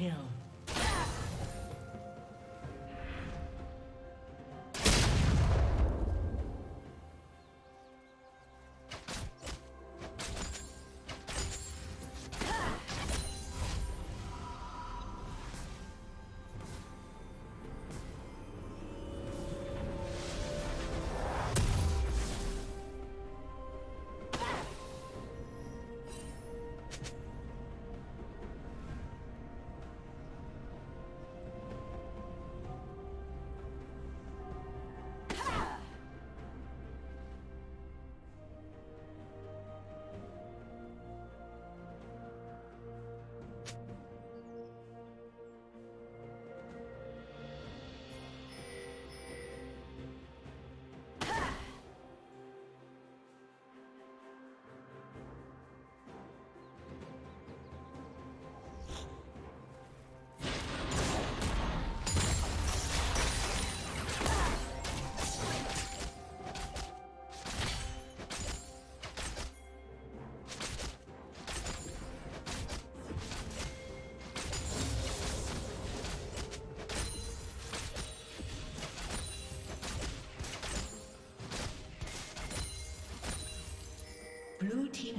Kill.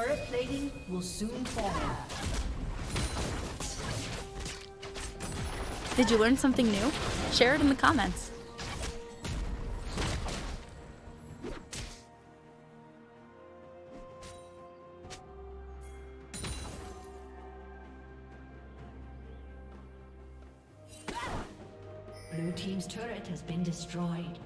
Turret plating will soon fall. Did you learn something new? Share it in the comments. Blue Team's turret has been destroyed.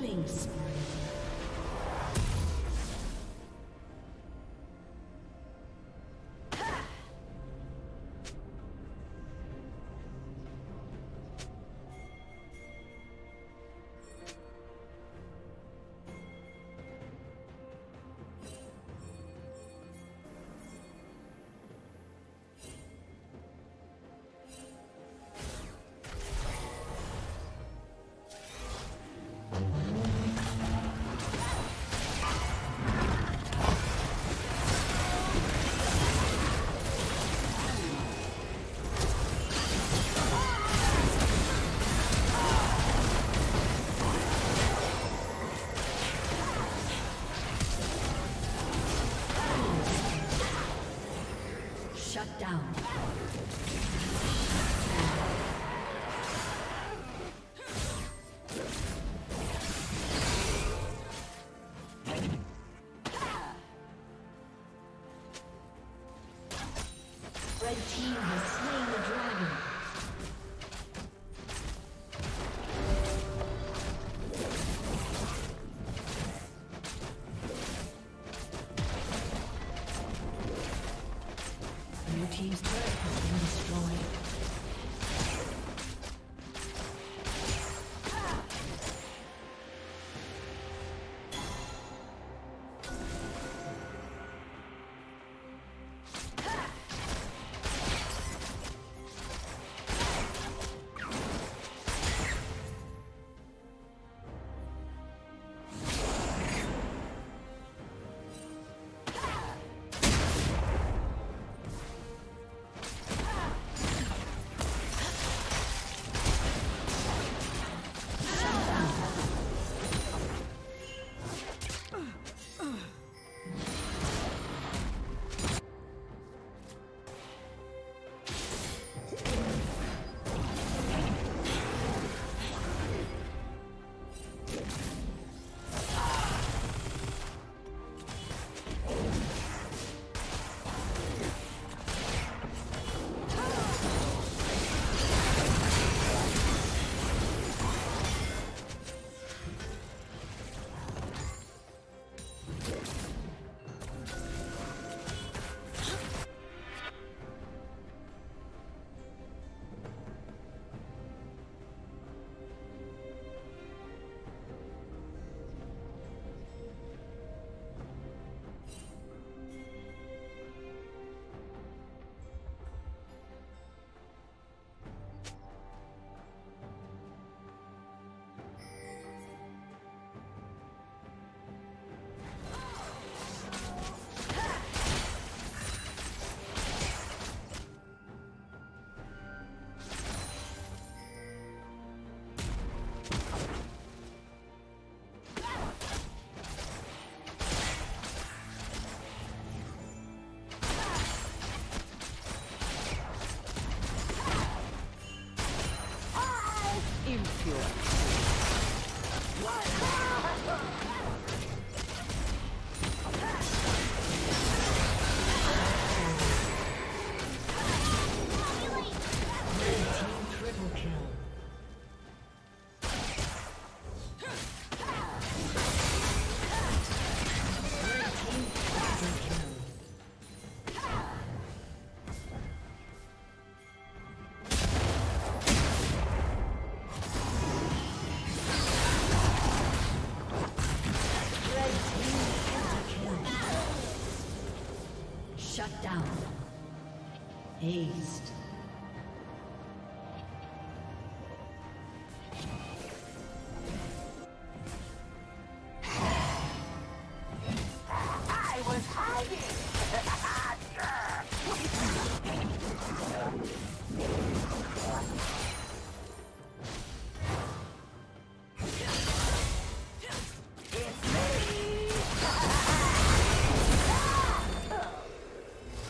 Killing spree. I was hiding!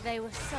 They were so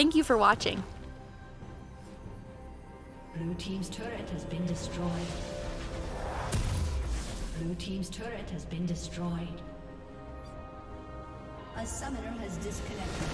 Thank you for watching. Blue Team's turret has been destroyed. Blue Team's turret has been destroyed. A summoner has disconnected.